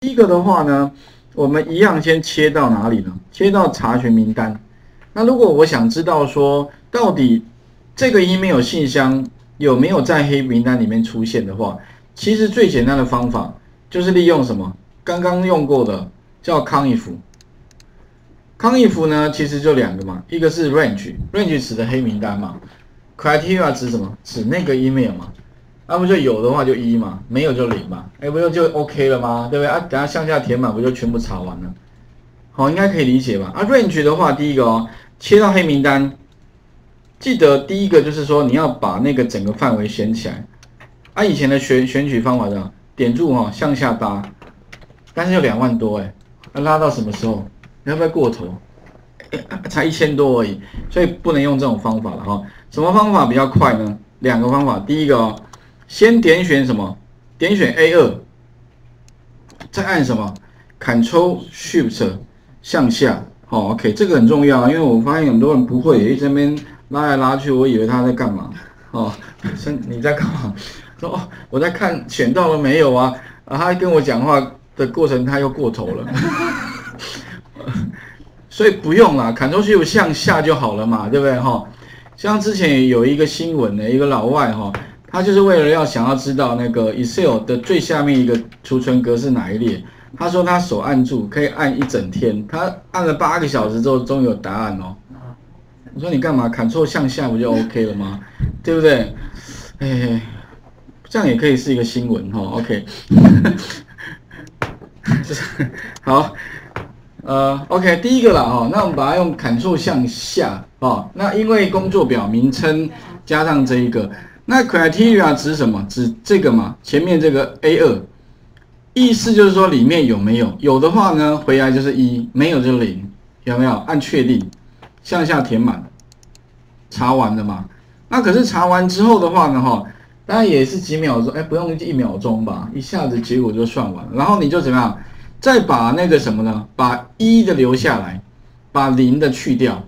第一个的话呢，我们一样先切到哪里呢？切到查询名单。那如果我想知道说，到底这个 email 信箱有没有在黑名单里面出现的话，其实最简单的方法就是利用什么？刚刚用过的叫康 if。康 if 呢，其实就两个嘛，一个是 range，range 指的黑名单嘛，criteria 指什么？指那个 email 嘛。那不就有的话就一嘛，没有就零嘛，哎，不就就 OK 了吗？对不对啊？等下向下填满，不就全部查完了？好，应该可以理解吧？啊，range 的话，第一个哦，切到黑名单，记得第一个就是说你要把那个整个范围选起来。啊，以前的选选取方法的，点住哈，向下搭，但是有两万多哎，要拉到什么时候？你要不要过头？才一千多而已，所以不能用这种方法了哈。什么方法比较快呢？两个方法，第一个哦。先点选什么？点选 A 二，再按什么？Ctrl Shift 向下。好，OK，这个很重要，因为我发现很多人不会，一直边拉来拉去，我以为他在干嘛？哦，生你在干嘛？说哦，我在看选到了没有啊？啊，他跟我讲话的过程他又过头了，所以不用了，Ctrl Shift 向下就好了嘛，对不对？哈，像之前有一个新闻的一个老外哈。他就是为了要想要知道那个 Excel 的最下面一个储存格是哪一列。他说他手按住可以按一整天，他按了八个小时之后终于有答案哦。我说你干嘛？Ctrl 向下不就 OK 了吗？对不对？哎，这样也可以是一个新闻哈。OK，好，呃，OK，第一个了哈，那我们把它用 Ctrl 向下哦。那因为工作表名称加上这一个。那 criteria 指什么？指这个嘛？前面这个 A 二，意思就是说里面有没有？有的话呢，回来就是一，没有就零，有没有？按确定，向下填满，查完了嘛？那可是查完之后的话呢，哈，当然也是几秒钟，哎，不用一秒钟吧，一下子结果就算完。然后你就怎么样？再把那个什么呢？把一的留下来，把零的去掉。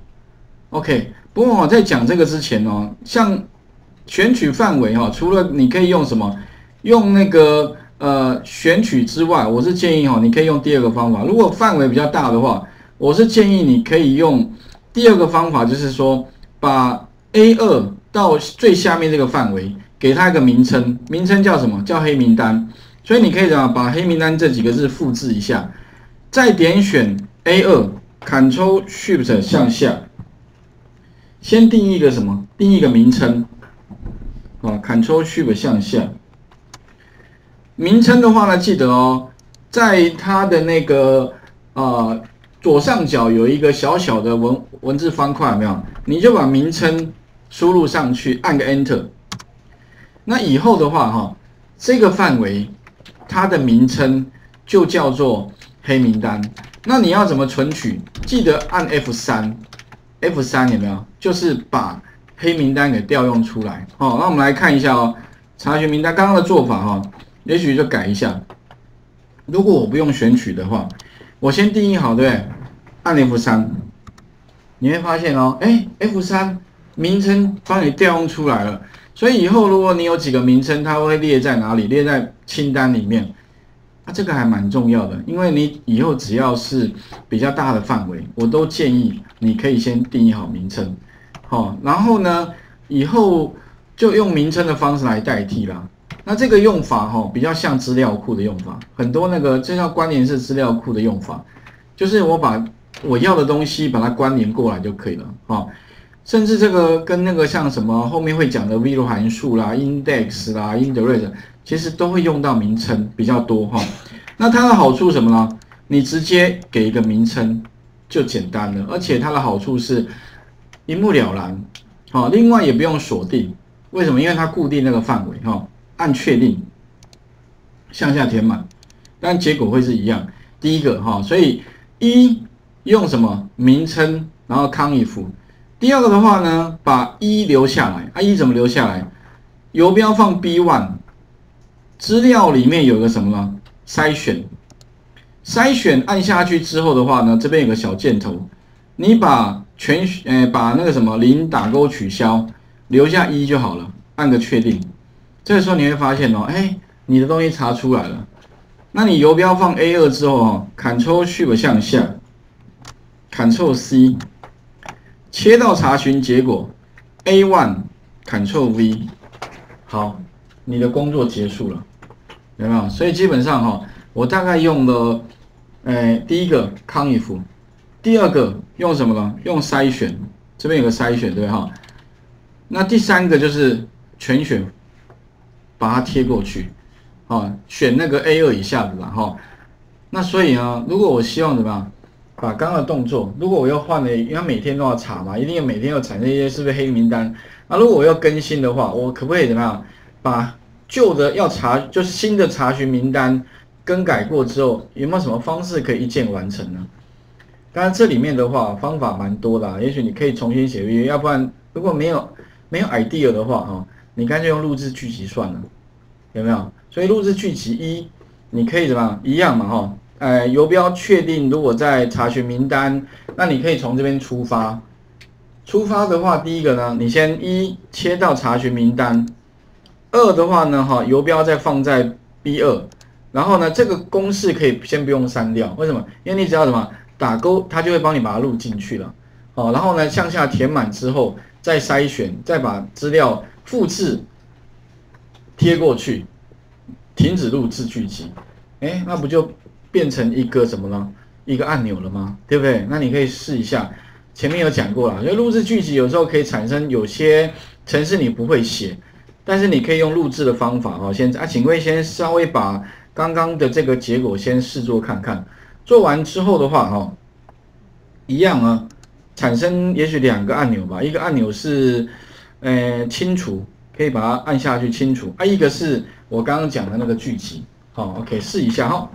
OK。不过我在讲这个之前哦，像。选取范围哈，除了你可以用什么，用那个呃选取之外，我是建议哈，你可以用第二个方法。如果范围比较大的话，我是建议你可以用第二个方法，就是说把 A 二到最下面这个范围，给它一个名称，名称叫什么叫黑名单。所以你可以怎么把黑名单这几个字复制一下，再点选 A 二，Ctrl Shift 向下，先定义一个什么？定义一个名称。啊，Ctrl Shift 向下。名称的话呢，记得哦，在它的那个呃左上角有一个小小的文文字方块，有没有？你就把名称输入上去，按个 Enter。那以后的话，哈，这个范围它的名称就叫做黑名单。那你要怎么存取？记得按 F 三，F 三有没有？就是把。黑名单给调用出来，好，那我们来看一下哦。查询名单刚刚的做法哈，也许就改一下。如果我不用选取的话，我先定义好，对不对？按 F 三，你会发现哦，哎，F 三名称帮你调用出来了。所以以后如果你有几个名称，它会列在哪里？列在清单里面。啊，这个还蛮重要的，因为你以后只要是比较大的范围，我都建议你可以先定义好名称。好，然后呢，以后就用名称的方式来代替啦。那这个用法哈，比较像资料库的用法，很多那个这叫关联式资料库的用法，就是我把我要的东西把它关联过来就可以了。哈，甚至这个跟那个像什么后面会讲的 VLOOK 函数啦、index 啦、INDEX，其实都会用到名称比较多哈。那它的好处什么呢？你直接给一个名称就简单了，而且它的好处是。一目了然，好，另外也不用锁定，为什么？因为它固定那个范围，哈，按确定，向下填满，但结果会是一样。第一个，哈，所以一用什么名称，然后康一副。第二个的话呢，把一留下来，啊，一怎么留下来？游标放 B one，资料里面有个什么呢？筛选，筛选按下去之后的话呢，这边有个小箭头，你把。全诶，把那个什么零打勾取消，留下一就好了，按个确定。这个时候你会发现哦，哎，你的东西查出来了。那你游标放 A 二之后哦，Ctrl Shift 向下，Ctrl C，切到查询结果 A one，Ctrl V，好，你的工作结束了，有没有？所以基本上哈，我大概用了，哎，第一个康 if，第二个用什么呢？用筛选，这边有个筛选，对哈？那第三个就是全选，把它贴过去。啊，选那个 A 二以下的吧，哈。那所以呢，如果我希望怎么样，把刚刚的动作，如果我要换了，因为每天都要查嘛，一定要每天要产生一些是不是黑名单？那如果我要更新的话，我可不可以怎么样，把旧的要查，就是新的查询名单更改过之后，有没有什么方式可以一键完成呢？当然这里面的话方法蛮多的，也许你可以重新写一遍，要不然如果没有没有 idea 的话，哈，你干脆用录制聚集算了，有没有？所以录制聚集一，你可以怎么一样嘛哈？呃，游标确定，如果在查询名单，那你可以从这边出发。出发的话，第一个呢，你先一切到查询名单。二的话呢，哈，游标再放在 B 二，然后呢，这个公式可以先不用删掉。为什么？因为你只要什么打勾，它就会帮你把它录进去了。好，然后呢，向下填满之后，再筛选，再把资料复制贴过去。停止录制剧集，哎，那不就变成一个什么呢？一个按钮了吗？对不对？那你可以试一下，前面有讲过了，因为录制剧集有时候可以产生有些程式你不会写，但是你可以用录制的方法哦。先啊，请各位先稍微把刚刚的这个结果先试做看看，做完之后的话哈，一样啊，产生也许两个按钮吧，一个按钮是呃清除，可以把它按下去清除啊，一个是。我刚刚讲的那个聚集，好，OK，试一下哈。